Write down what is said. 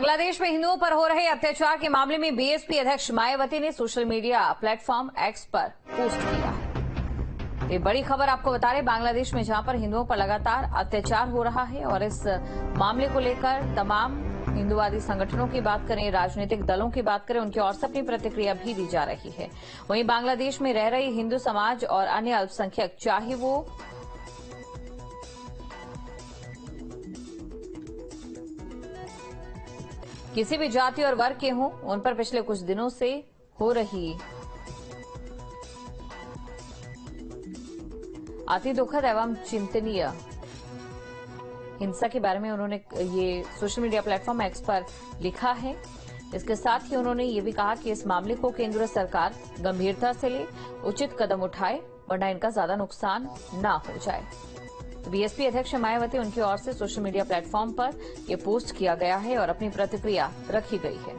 बांग्लादेश में हिंदुओं पर हो रहे अत्याचार के मामले में बीएसपी अध्यक्ष मायावती ने सोशल मीडिया प्लेटफॉर्म एक्स पर पोस्ट किया है। ये बड़ी खबर आपको बता रहे, बांग्लादेश में जहाँ पर हिंदुओं पर लगातार अत्याचार हो रहा है और इस मामले को लेकर तमाम हिंदुवादी संगठनों की बात करें, राजनीतिक दलों की बात करें, उनकी और से प्रतिक्रिया भी दी जा रही है। वहीं बांग्लादेश में रह रहे हिंदू समाज और अन्य अल्पसंख्यक, चाहे वो किसी भी जाति और वर्ग के हों, उन पर पिछले कुछ दिनों से हो रही अति दुखद एवं चिंतनीय हिंसा के बारे में उन्होंने ये सोशल मीडिया प्लेटफॉर्म एक्स पर लिखा है। इसके साथ ही उन्होंने ये भी कहा कि इस मामले को केंद्र सरकार गंभीरता से ले, उचित कदम उठाए, वरना इनका ज़्यादा नुकसान न हो जाए। तो बीएसपी अध्यक्ष मायावती उनकी ओर से सोशल मीडिया प्लेटफॉर्म पर यह पोस्ट किया गया है और अपनी प्रतिक्रिया रखी गई है।